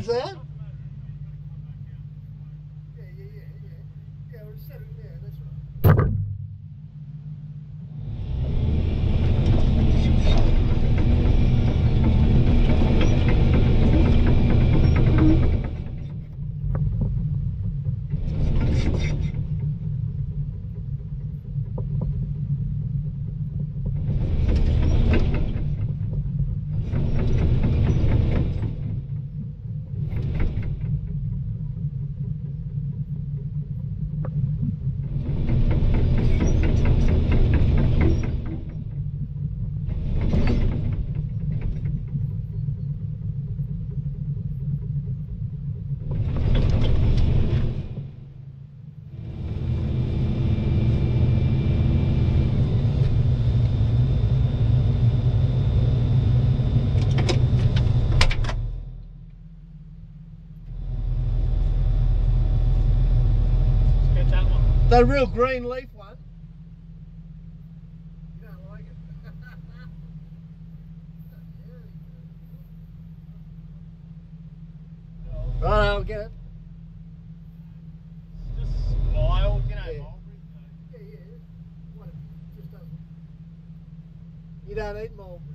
that? The real green leaf one. Right, I'll get it. Just mild, you know. Yeah. Yeah, yeah. What, just doesn't. You don't eat mulberry.